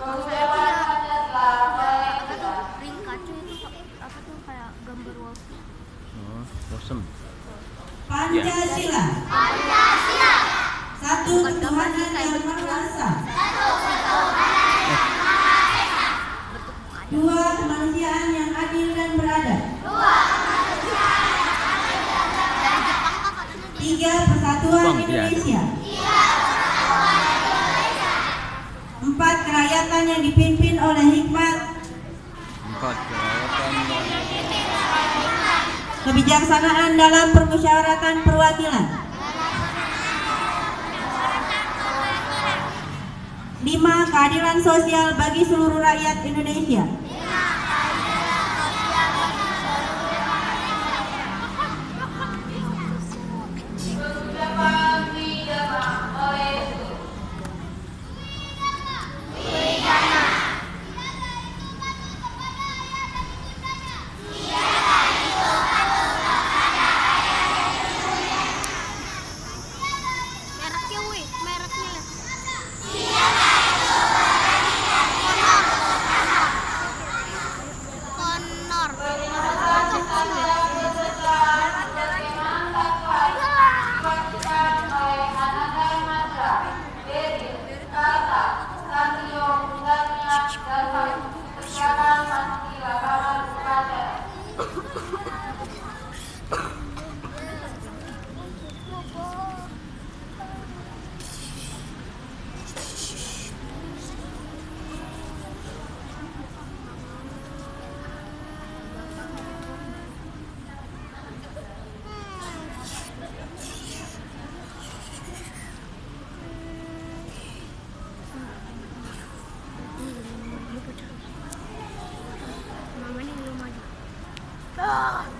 kalau saya satu ketuhanan yang Maha Esa. Dua kemanusiaan yang adil dan beradab. Dua kemanusiaan yang adil dan beradab. Tiga persatuan Indonesia. Tiga kerakyatan yang dipimpin oleh hikmat, Empat kerakyatan kebijaksanaan dalam permusyawaratan perwakilan. Lima, keadilan sosial bagi seluruh rakyat Indonesia. Ah.